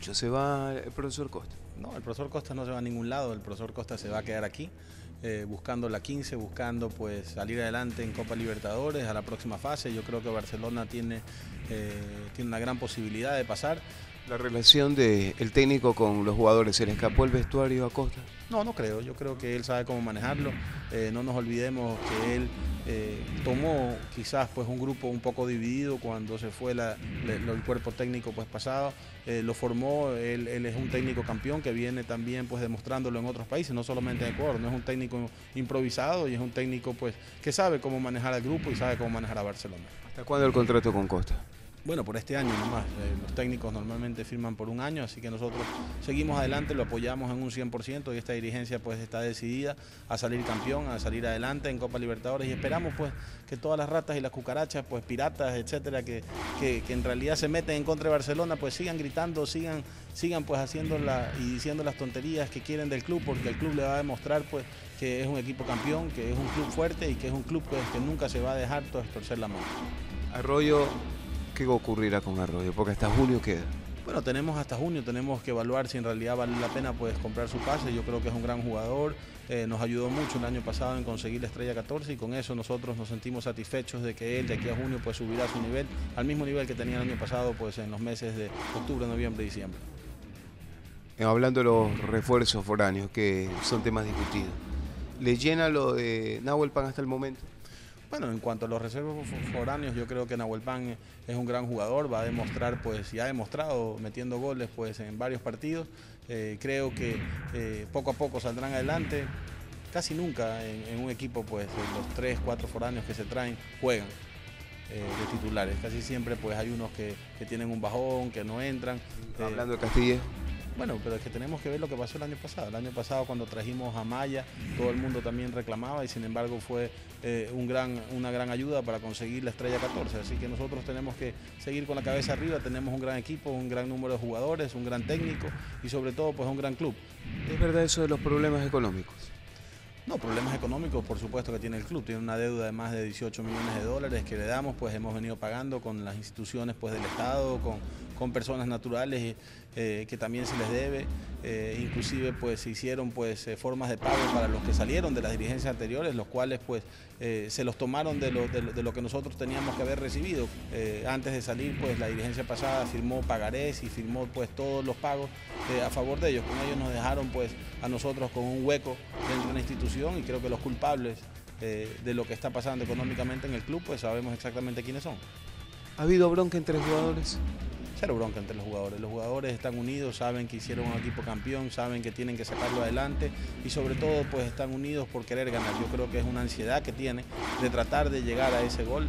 ¿Se va el profesor Costa? No, el profesor Costa no se va a ningún lado, el profesor Costa se va a quedar aquí. Eh, buscando la 15, buscando pues salir adelante en Copa Libertadores a la próxima fase. Yo creo que Barcelona tiene, eh, tiene una gran posibilidad de pasar. La relación del el técnico con los jugadores, ¿se le escapó el vestuario a Costa? No, no creo. Yo creo que él sabe cómo manejarlo. Eh, no nos olvidemos que él eh, tomó quizás pues un grupo un poco dividido cuando se fue el cuerpo técnico pues pasado. Eh, lo formó, él, él, es un técnico campeón que viene también pues demostrándolo en otros países, no solamente en Ecuador. No es un técnico improvisado y es un técnico pues que sabe cómo manejar al grupo y sabe cómo manejar a Barcelona. ¿Hasta cuándo el contrato con Costa? Bueno, por este año nomás. Eh, los técnicos normalmente firman por un año, así que nosotros seguimos adelante, lo apoyamos en un 100% y esta dirigencia pues está decidida a salir campeón, a salir adelante en Copa Libertadores y esperamos pues que todas las ratas y las cucarachas, pues piratas, etcétera, que, que, en realidad se meten en contra de Barcelona, pues sigan gritando, sigan, sigan pues haciendo y diciendo las tonterías que quieren del club, porque el club le va a demostrar pues que es un equipo campeón, que es un club fuerte y que es un club pues, que nunca se va a dejar torcer la mano. Arroyo ¿Qué ocurrirá con Arroyo? Porque hasta junio queda. Bueno, tenemos hasta junio, tenemos que evaluar si en realidad vale la pena pues, comprar su pase. Yo creo que es un gran jugador, eh, nos ayudó mucho el año pasado en conseguir la estrella 14 y con eso nosotros nos sentimos satisfechos de que él de aquí a junio pues, subirá su nivel al mismo nivel que tenía el año pasado pues, en los meses de octubre, noviembre y diciembre. Eh, hablando de los refuerzos foráneos, que son temas discutidos, ¿le llena lo de Nahuel Pan hasta el momento? Bueno, en cuanto a los reservos foráneos, yo creo que Nahuel Pan es un gran jugador, va a demostrar, pues ya ha demostrado metiendo goles pues en varios partidos. Eh, creo que eh, poco a poco saldrán adelante. Casi nunca en, un equipo, pues los tres, cuatro foráneos que se traen juegan. Eh, de titulares. Casi siempre pues hay unos que, que, tienen un bajón, que no entran. Hablando de Castilla. Bueno, pero es que tenemos que ver lo que pasó el año pasado. El año pasado cuando trajimos a Maya, todo el mundo también reclamaba y sin embargo fue eh, un gran, una gran ayuda para conseguir la estrella 14. Así que nosotros tenemos que seguir con la cabeza arriba, tenemos un gran equipo, un gran número de jugadores, un gran técnico y sobre todo pues un gran club. ¿Es verdad eso de los problemas económicos? No, problemas económicos por supuesto que tiene el club, tiene una deuda de más de 18 millones de dólares que le damos, pues hemos venido pagando con las instituciones pues, del Estado, con, con personas naturales eh, que también se les debe, eh, inclusive pues se hicieron pues eh, formas de pago para los que salieron de las dirigencias anteriores, los cuales pues se los tomaron de lo, de, lo, que nosotros teníamos que haber recibido. antes de salir pues la dirigencia pasada firmó pagarés y firmó pues todos los pagos a favor de ellos, con ellos nos dejaron pues a nosotros con un hueco dentro de la institución y creo que los culpables de lo que está pasando económicamente en el club pues sabemos exactamente quiénes son. ¿Ha habido bronca entre jugadores? Cero bronca entre los jugadores. Los jugadores están unidos, saben que hicieron un equipo campeón, saben que tienen que sacarlo adelante y sobre todo pues están unidos por querer ganar. Yo creo que es una ansiedad que tiene de tratar de llegar a ese gol